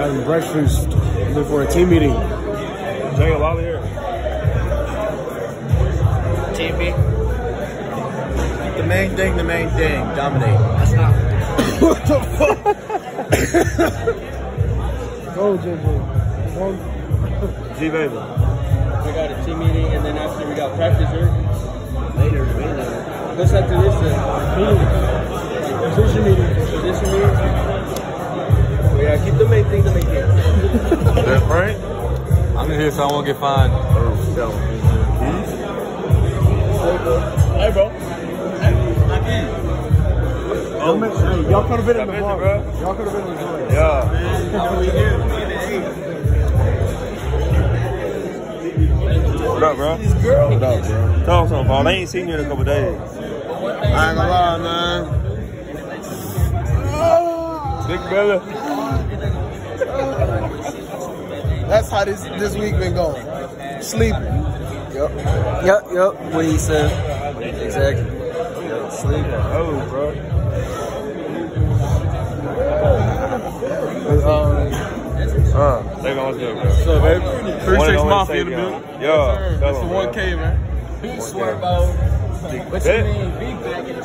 having breakfast before a team meeting. Jacob out here. Team B. The main thing, the main thing. Dominate. That's not. what the fuck? Go, JJ. Go. G baby. We got a team meeting, and then after we got practice, right? Later, later. What's after this then? Here so I won't get fined. Hey, bro. Hey, y'all could have been in the bro. Y'all could have been in the bar. Yeah. What up, bro? What up, bro? Talk to him, Paul. I ain't seen you in a couple days. I ain't gonna lie, man. Big brother. That's how this this week been going. Sleeping. Yep, yep. Yep. What he said. Exactly. Yep, sleep. Oh, bro. Uh, they gonna do, bro. What's up, baby? One 36 Mafia in the building. Yeah, That's the 1K, man. Swear about. What you mean, big back in the